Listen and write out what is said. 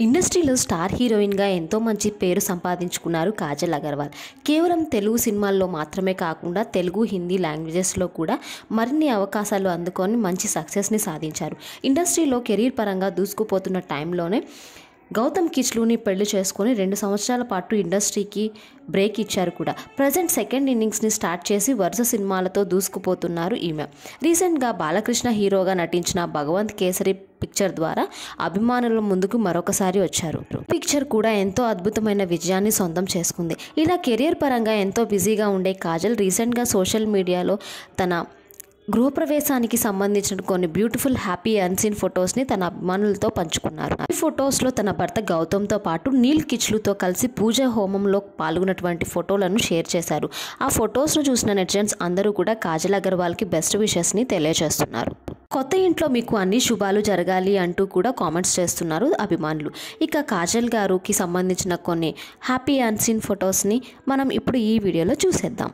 ఇండస్ట్రీలో స్టార్ హీరోయిన్గా ఎంతో మంచి పేరు సంపాదించుకున్నారు కాజల్ అగర్వాల్. కేవలం తెలుగు సినిమాల్లో మాత్రమే కాకుండా తెలుగు హిందీ లాంగ్వేజెస్లో కూడా మరిన్ని అవకాశాలు అందుకొని మంచి సక్సెస్ని సాధించారు. ఇండస్ట్రీలో కెరీర్ పరంగా దూసుకుపోతున్న టైంలోనే గౌతమ్ కిచ్లూని పెళ్ళి చేసుకొని రెండు సంవత్సరాల పాటు ఇండస్ట్రీకి బ్రేక్ ఇచ్చారు కూడా. ప్రజెంట్ సెకండ్ ఇన్నింగ్స్ని స్టార్ట్ చేసి వరుస సినిమాలతో దూసుకుపోతున్నారు ఈమె. రీసెంట్గా బాలకృష్ణ హీరోగా నటించిన భగవంత్ కేసరి పిక్చర్ ద్వారా అభిమానుల ముందుకు మరొకసారి వచ్చారు. పిక్చర్ కూడా ఎంతో అద్భుతమైన విజయాన్ని సొంతం చేసుకుంది. ఇలా కెరియర్ పరంగా ఎంతో బిజీగా ఉండే కాజల్ రీసెంట్గా సోషల్ మీడియాలో తన గృహప్రవేశానికి సంబంధించిన కొన్ని బ్యూటిఫుల్ హ్యాపీ అన్సీన్ ఫొటోస్ని తన అభిమానులతో పంచుకున్నారు. ఈ ఫొటోస్లో తన భర్త గౌతమ్తో పాటు నీల్ కిచ్లుతో కలిసి పూజ హోమంలో పాల్గొన్నటువంటి ఫోటోలను షేర్ చేశారు. ఆ ఫొటోస్ను చూసిన నెటిజన్స్ అందరూ కూడా కాజల్ అగర్వాల్కి బెస్ట్ విషెస్ని తెలియజేస్తున్నారు. కొత్త ఇంట్లో మీకు అన్ని శుభాలు జరగాలి అంటూ కూడా కామెంట్స్ చేస్తున్నారు అభిమానులు. ఇక కాజల్ గారుకి సంబంధించిన కొన్ని హ్యాపీ అన్సీన్ ఫొటోస్ని మనం ఇప్పుడు ఈ వీడియోలో చూసేద్దాం.